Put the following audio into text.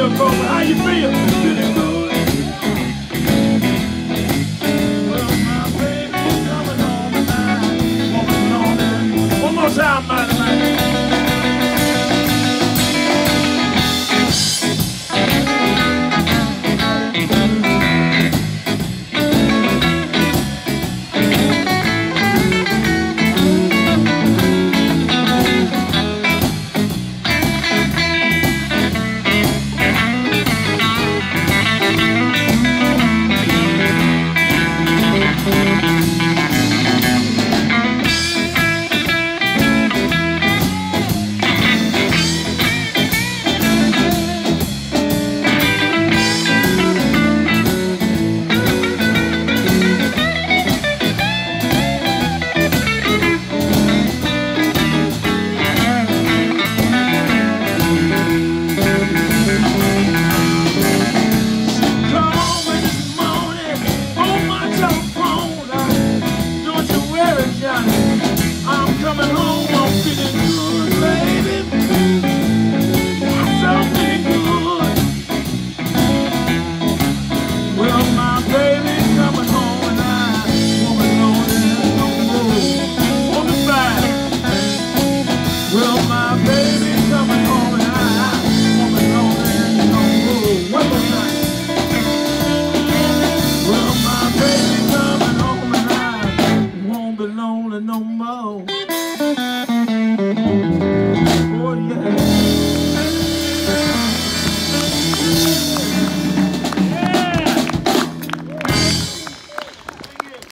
little cold, but how you feel? Feeling good. Well, my baby's coming home tonight. Woman lonely. One more time, man. Well, my baby's coming home and time. Well, my baby coming home and I won't be lonely no more. Oh yeah.